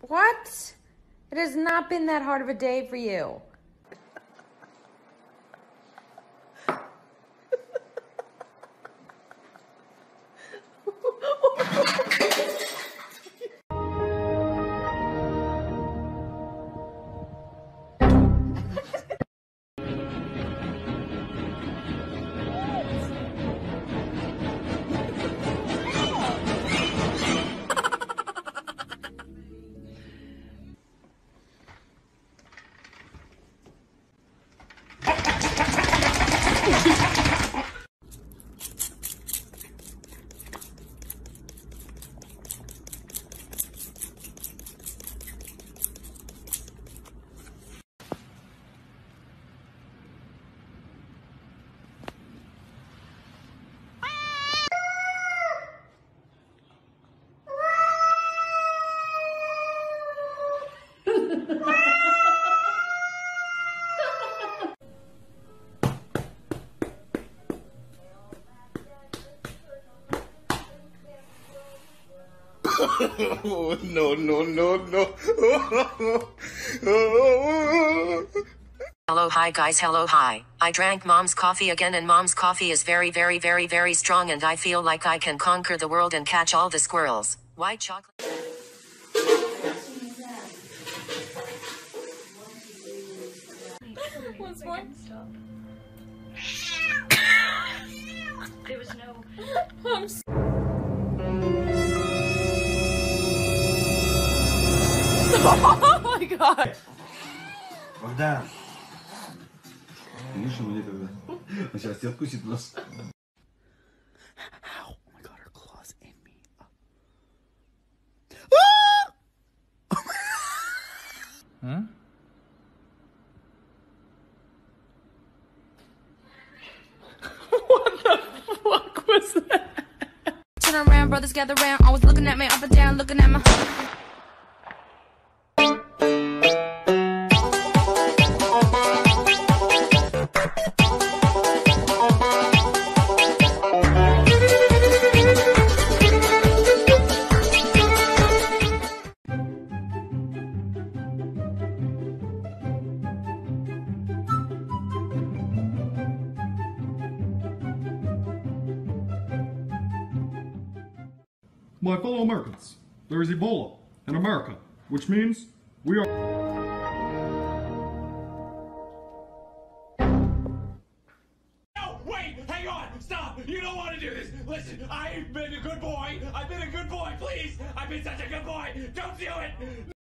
What? It has not been that hard of a day for you. Ha ha ha! no, no, no, no. Hello, hi guys, hello, hi. I drank mom's coffee again, and mom's coffee is very, very, very, very strong, and I feel like I can conquer the world and catch all the squirrels. White chocolate. Once more. There was no. I'm s- Oh my god. Богдан! Видишь, мне тогда. Он сейчас тебя откусит нос. Oh my god, her claws in me. Turn around, brothers gather round. Always looking at me up and down, looking at my. My fellow Americans, there is Ebola in America, which means we are. No, wait, hang on, stop. You don't want to do this. Listen, I've been a good boy. I've been a good boy, please. I've been such a good boy. Don't do it.